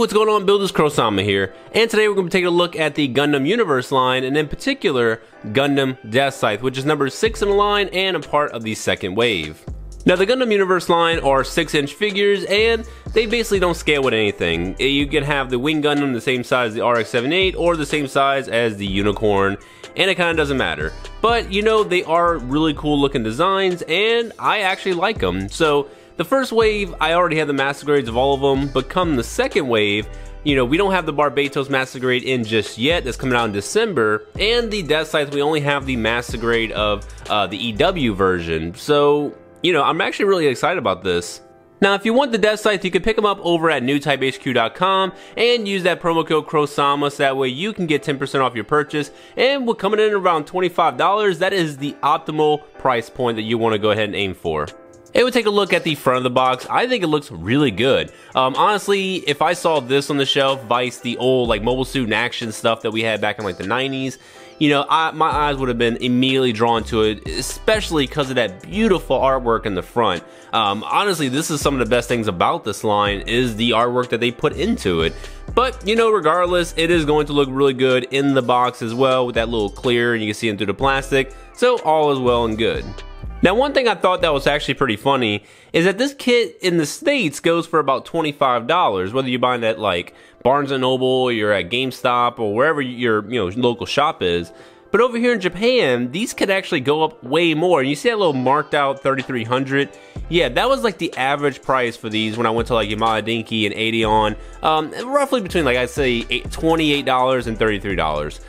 what's going on builders KrowSama here, and today we're going to take a look at the Gundam Universe line, and in particular, Gundam Death Scythe, which is number 6 in the line and a part of the second wave. Now the Gundam Universe line are 6 inch figures and they basically don't scale with anything. Eh, you can have the Wing Gundam the same size as the RX-78 or the same size as the Unicorn and it kind of doesn't matter. But you know, they are really cool looking designs and I actually like them. So the first wave, I already had the master grades of all of them, but come the second wave, you know, we don't have the Barbatos Master Grade in just yet. That's coming out in December. And the Death Scythe, we only have the Master Grade of uh, the EW version. So, you know, I'm actually really excited about this. Now, if you want the Death Scythe, you can pick them up over at newtypehq.com and use that promo code KROWSAMA so that way you can get 10% off your purchase. And we're coming in around $25. That is the optimal price point that you want to go ahead and aim for. It would take a look at the front of the box. I think it looks really good. Um, honestly, if I saw this on the shelf, Vice, the old like mobile suit and action stuff that we had back in like the 90s, you know, I, my eyes would have been immediately drawn to it, especially because of that beautiful artwork in the front. Um, honestly, this is some of the best things about this line is the artwork that they put into it. But, you know, regardless, it is going to look really good in the box as well with that little clear and you can see through the plastic. So all is well and good. Now, one thing I thought that was actually pretty funny is that this kit in the States goes for about $25, whether you buy buying at like Barnes & Noble, or you're at GameStop, or wherever your you know local shop is. But over here in Japan, these could actually go up way more. And you see that little marked out 3300 Yeah, that was like the average price for these when I went to like Yamada Denki and Edion. Um, roughly between like I'd say $28 and $33.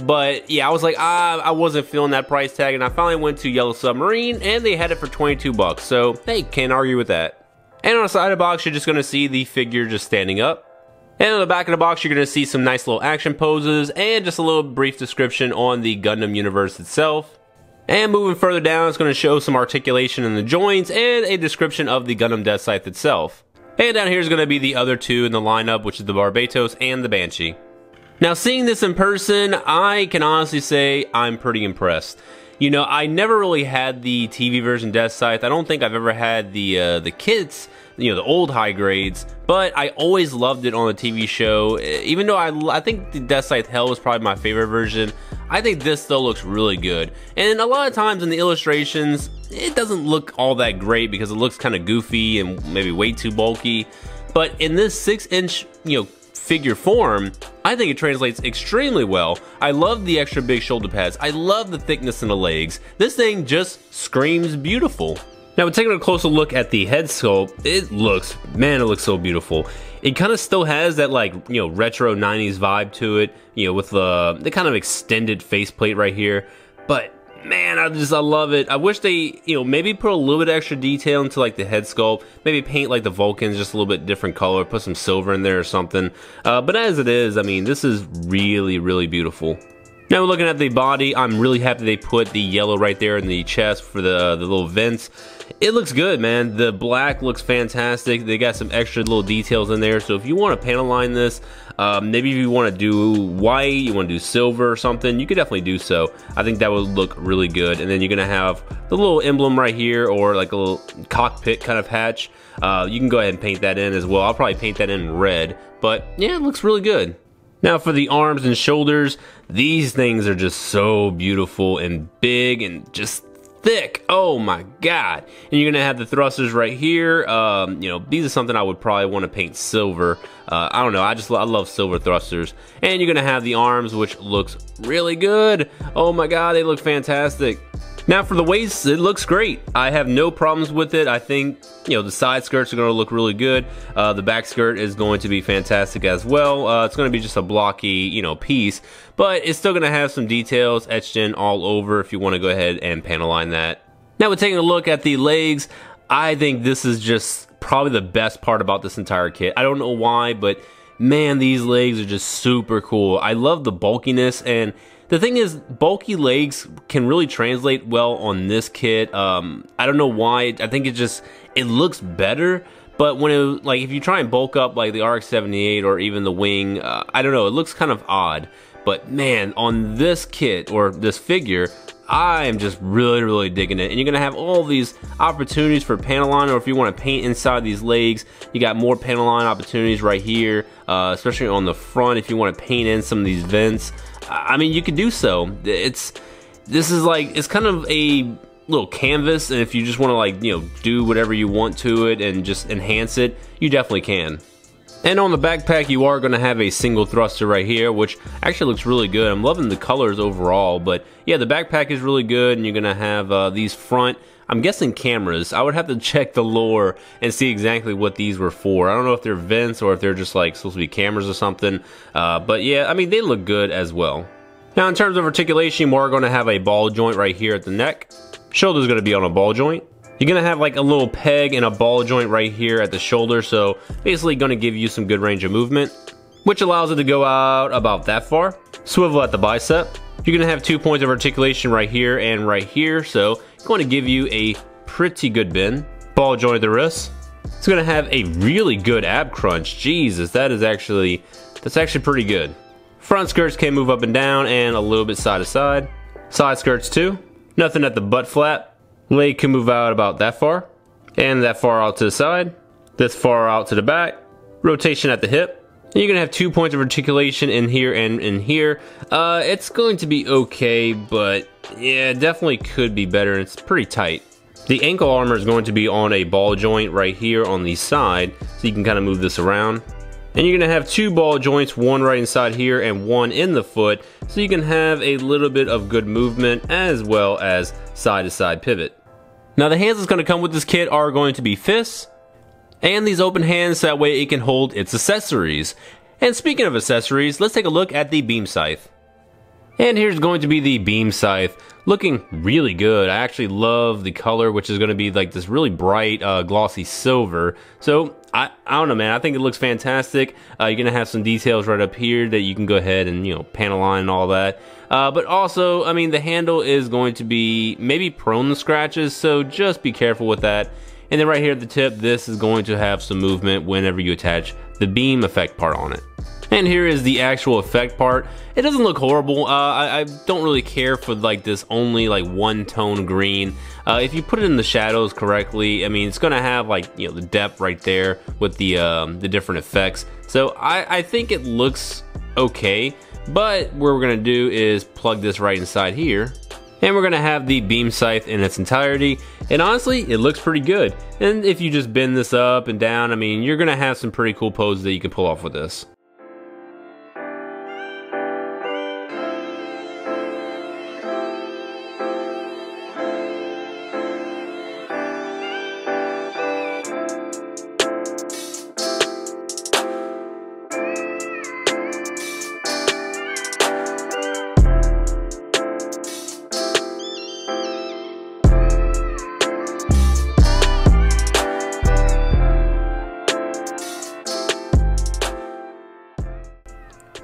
But yeah, I was like, ah, I wasn't feeling that price tag, and I finally went to Yellow Submarine, and they had it for 22 bucks. So hey, can't argue with that. And on the side of the box, you're just gonna see the figure just standing up. And on the back of the box, you're gonna see some nice little action poses and just a little brief description on the Gundam universe itself. And moving further down, it's going to show some articulation in the joints and a description of the Gundam Death Scythe itself. And down here is going to be the other two in the lineup, which is the Barbatos and the Banshee. Now, seeing this in person, I can honestly say I'm pretty impressed. You know, I never really had the TV version Death Scythe. I don't think I've ever had the uh, the kits, you know, the old high grades. But I always loved it on the TV show. Even though I, I think the Death Scythe Hell was probably my favorite version, I think this still looks really good. And a lot of times in the illustrations, it doesn't look all that great because it looks kind of goofy and maybe way too bulky. But in this six inch, you know, figure form, I think it translates extremely well. I love the extra big shoulder pads. I love the thickness in the legs. This thing just screams beautiful. Now, taking a closer look at the head sculpt. It looks, man, it looks so beautiful. It kind of still has that like, you know, retro 90s vibe to it, you know, with the, the kind of extended faceplate right here. But man, I just I love it. I wish they, you know, maybe put a little bit extra detail into like the head sculpt. Maybe paint like the Vulcans just a little bit different color. Put some silver in there or something. Uh, but as it is, I mean, this is really, really beautiful. Now looking at the body, I'm really happy they put the yellow right there in the chest for the the little vents. It looks good, man. The black looks fantastic. They got some extra little details in there. So if you want to panel line this, um, maybe if you want to do white, you want to do silver or something, you could definitely do so. I think that would look really good. And then you're gonna have the little emblem right here, or like a little cockpit kind of hatch. Uh, you can go ahead and paint that in as well. I'll probably paint that in red, but yeah, it looks really good. Now for the arms and shoulders, these things are just so beautiful and big and just thick. Oh my god. And you're gonna have the thrusters right here. Um, you know, these are something I would probably want to paint silver. Uh, I don't know, I just I love silver thrusters. And you're gonna have the arms, which looks really good. Oh my god, they look fantastic. Now for the waist, it looks great. I have no problems with it. I think, you know, the side skirts are going to look really good. Uh, the back skirt is going to be fantastic as well. Uh, it's going to be just a blocky, you know, piece, but it's still going to have some details etched in all over if you want to go ahead and panel line that. Now we're taking a look at the legs. I think this is just probably the best part about this entire kit. I don't know why, but man, these legs are just super cool. I love the bulkiness and the thing is, bulky legs can really translate well on this kit. Um, I don't know why. I think it just it looks better. But when it like if you try and bulk up like the RX-78 or even the Wing, uh, I don't know. It looks kind of odd. But man, on this kit or this figure, I am just really, really digging it. And you're gonna have all these opportunities for panel or if you wanna paint inside these legs, you got more panel opportunities right here, uh, especially on the front if you wanna paint in some of these vents. I mean, you could do so. It's, this is like, it's kind of a little canvas, and if you just wanna like, you know, do whatever you want to it and just enhance it, you definitely can. And on the backpack, you are going to have a single thruster right here, which actually looks really good. I'm loving the colors overall, but yeah, the backpack is really good, and you're going to have uh, these front, I'm guessing cameras. I would have to check the lore and see exactly what these were for. I don't know if they're vents or if they're just like supposed to be cameras or something, uh, but yeah, I mean, they look good as well. Now, in terms of articulation, we're going to have a ball joint right here at the neck. Shoulder's going to be on a ball joint. You're gonna have like a little peg and a ball joint right here at the shoulder, so basically gonna give you some good range of movement, which allows it to go out about that far. Swivel at the bicep. You're gonna have two points of articulation right here and right here, so it's going to give you a pretty good bend. Ball joint at the wrist. It's gonna have a really good ab crunch. Jesus, that is actually, that's actually pretty good. Front skirts can move up and down and a little bit side to side. Side skirts too. Nothing at the butt flap. Leg can move out about that far, and that far out to the side, this far out to the back, rotation at the hip. You're gonna have two points of articulation in here and in here. Uh, it's going to be okay, but yeah, definitely could be better. It's pretty tight. The ankle armor is going to be on a ball joint right here on the side, so you can kind of move this around. And you're gonna have two ball joints, one right inside here and one in the foot, so you can have a little bit of good movement as well as side to side pivot. Now the hands that's going to come with this kit are going to be fists, and these open hands that way it can hold its accessories. And speaking of accessories, let's take a look at the beam scythe. And here's going to be the beam scythe, looking really good. I actually love the color, which is going to be like this really bright, uh, glossy silver. So I, I don't know, man. I think it looks fantastic. Uh, you're gonna have some details right up here that you can go ahead and you know panel line and all that. Uh, but also, I mean, the handle is going to be maybe prone to scratches, so just be careful with that. And then right here at the tip, this is going to have some movement whenever you attach the beam effect part on it. And here is the actual effect part. It doesn't look horrible. Uh, I, I, don't really care for like this only like one tone green. Uh, if you put it in the shadows correctly, I mean, it's gonna have like, you know, the depth right there with the, um, the different effects. So I, I think it looks okay, but what we're gonna do is plug this right inside here and we're gonna have the beam scythe in its entirety. And honestly it looks pretty good. And if you just bend this up and down I mean you're gonna have some pretty cool poses that you can pull off with this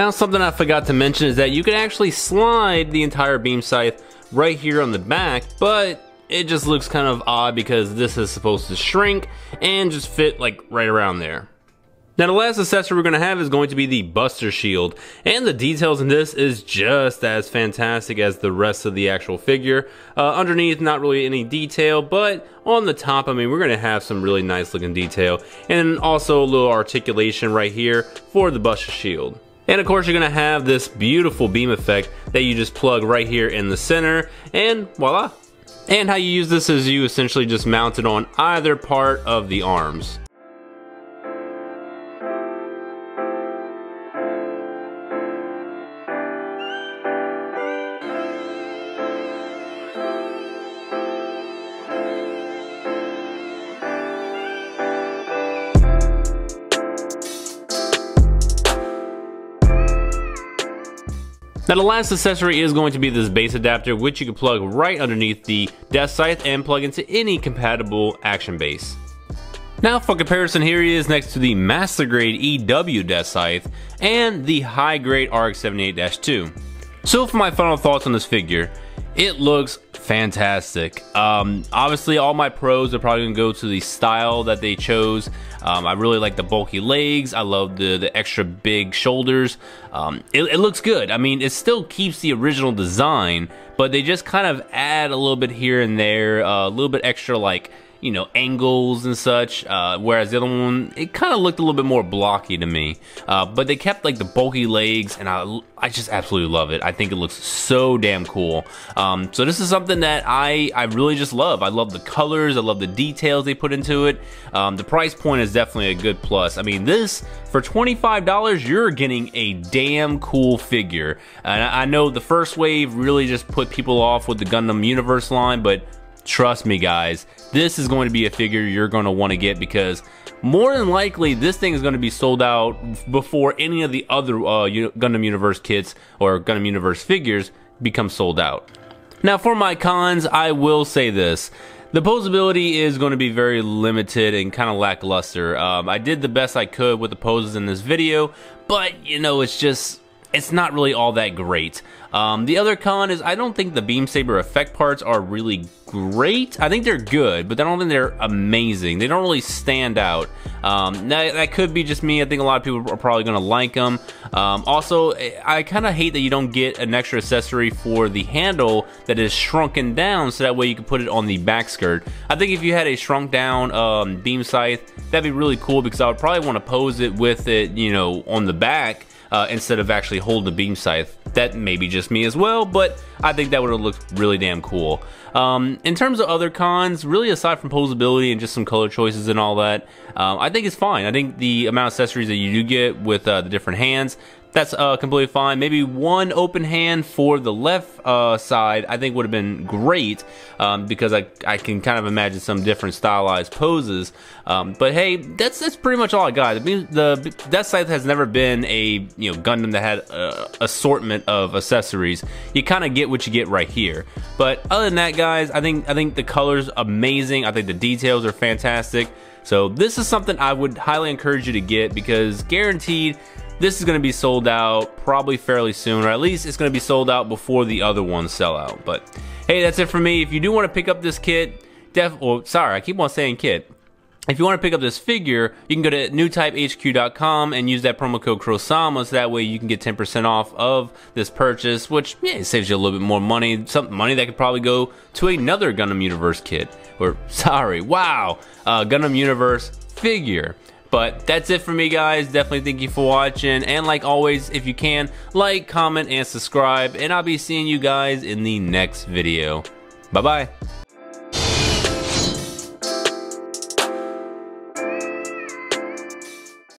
Now something I forgot to mention is that you can actually slide the entire beam scythe right here on the back, but it just looks kind of odd because this is supposed to shrink and just fit like right around there. Now the last accessory we're going to have is going to be the Buster Shield, and the details in this is just as fantastic as the rest of the actual figure. Uh, underneath, not really any detail, but on the top, I mean, we're going to have some really nice looking detail, and also a little articulation right here for the Buster Shield. And of course you're gonna have this beautiful beam effect that you just plug right here in the center and voila. And how you use this is you essentially just mount it on either part of the arms. Now the last accessory is going to be this base adapter which you can plug right underneath the death scythe and plug into any compatible action base. Now for comparison here he is next to the master grade EW death scythe and the high grade RX-78-2. So for my final thoughts on this figure, It looks fantastic. Um, obviously, all my pros are probably gonna go to the style that they chose. Um, I really like the bulky legs. I love the the extra big shoulders. Um, it, it, looks good. I mean, it still keeps the original design, but they just kind of add a little bit here and there, uh, a little bit extra like you know, angles and such. Uh, whereas the other one, it kind of looked a little bit more blocky to me. Uh, but they kept like the bulky legs, and I, I just absolutely love it. I think it looks so damn cool. Um, so this is something that I, I really just love. I love the colors. I love the details they put into it. Um, the price point is definitely a good plus. I mean, this for $25, you're getting a damn cool figure. And I, I know the first wave really just put people off with the Gundam Universe line, but Trust me, guys, this is going to be a figure you're going to want to get because more than likely this thing is going to be sold out before any of the other uh, Gundam Universe kits or Gundam Universe figures become sold out. Now, for my cons, I will say this. The posability is going to be very limited and kind of lackluster. Um, I did the best I could with the poses in this video, but you know, it's just it's not really all that great. Um, the other con is I don't think the Beam Saber effect parts are really great. I think they're good, but I don't think they're amazing. They don't really stand out. Um, that, that, could be just me. I think a lot of people are probably going to like them. Um, also, I kind of hate that you don't get an extra accessory for the handle that is shrunken down so that way you can put it on the back skirt. I think if you had a shrunk down um, beam scythe, that'd be really cool because I would probably want to pose it with it, you know, on the back uh, instead of actually holding the beam scythe. That may be just me as well, but I think that would have looked really damn cool. Um, in terms of other cons, really aside from posability and just some color choices and all that, um, I think it's fine. I think the amount of accessories that you do get with uh, the different hands, that's uh, completely fine. Maybe one open hand for the left uh, side, I think would have been great um, because I, I can kind of imagine some different stylized poses. Um, but hey, that's that's pretty much all I got. The, the Death Scythe has never been a you know Gundam that had a assortment of accessories. You kind of get what you get right here. But other than that, guys, I think I think the colors amazing. I think the details are fantastic. So this is something I would highly encourage you to get because guaranteed this is to be sold out probably fairly soon, or at least it's to be sold out before the other ones sell out. But hey, that's it for me. If you do want to pick up this kit, def oh, sorry, I keep on saying kit. If you want to pick up this figure, you can go to newtypehq.com and use that promo code KROWSAMA so that way you can get 10% off of this purchase, which yeah, saves you a little bit more money. Some money that could probably go to another Gundam Universe kit. Or, sorry, wow, uh, Gundam Universe figure. But that's it for me, guys. Definitely thank you for watching. And like always, if you can, like, comment, and subscribe. And I'll be seeing you guys in the next video. Bye-bye.